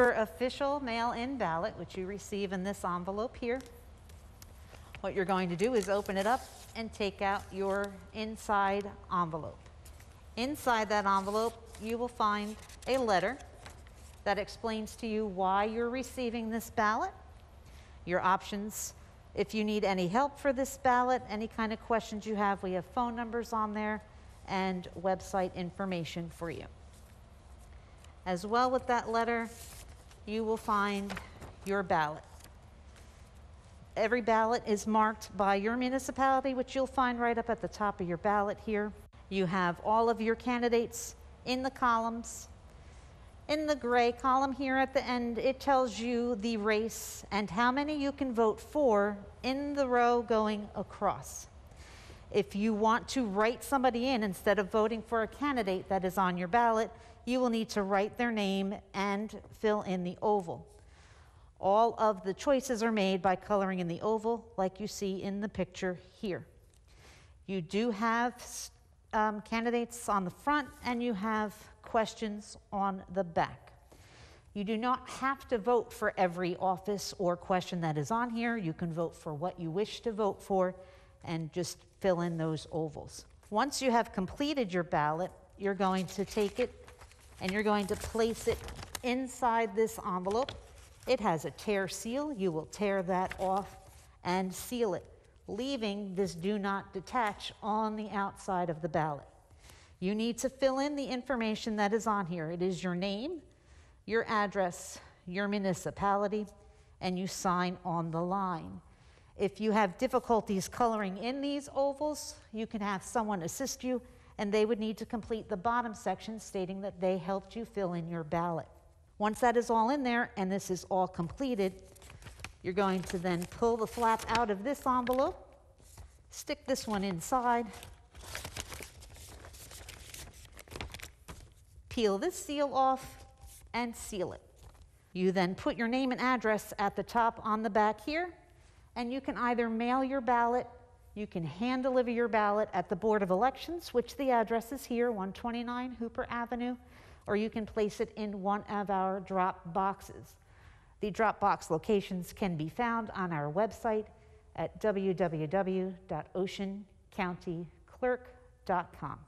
Your official mail-in ballot, which you receive in this envelope here. What you're going to do is open it up and take out your inside envelope. Inside that envelope, you will find a letter that explains to you why you're receiving this ballot, your options. If you need any help for this ballot, any kind of questions you have, we have phone numbers on there and website information for you. As well with that letter, you will find your ballot. Every ballot is marked by your municipality, which you'll find right up at the top of your ballot here. You have all of your candidates in the columns. In the gray column here at the end, it tells you the race and how many you can vote for in the row going across. If you want to write somebody in instead of voting for a candidate that is on your ballot, you will need to write their name and fill in the oval. All of the choices are made by coloring in the oval, like you see in the picture here. You do have um, candidates on the front and you have questions on the back. You do not have to vote for every office or question that is on here. You can vote for what you wish to vote for and just fill in those ovals. Once you have completed your ballot, you're going to take it and you're going to place it inside this envelope. It has a tear seal. You will tear that off and seal it, leaving this do not detach on the outside of the ballot. You need to fill in the information that is on here. It is your name, your address, your municipality, and you sign on the line. If you have difficulties coloring in these ovals, you can have someone assist you and they would need to complete the bottom section stating that they helped you fill in your ballot. Once that is all in there and this is all completed, you're going to then pull the flap out of this envelope, stick this one inside, peel this seal off, and seal it. You then put your name and address at the top on the back here, and you can either mail your ballot you can hand deliver your ballot at the Board of Elections, which the address is here, 129 Hooper Avenue, or you can place it in one of our drop boxes. The drop box locations can be found on our website at www.oceancountyclerk.com.